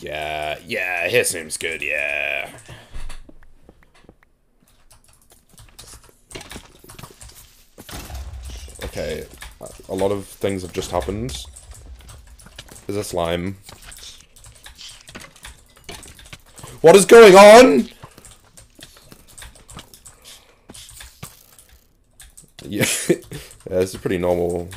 Yeah, yeah, his name's good, yeah. Okay, a lot of things have just happened. Is a slime. What is going on? Yeah, yeah this is pretty normal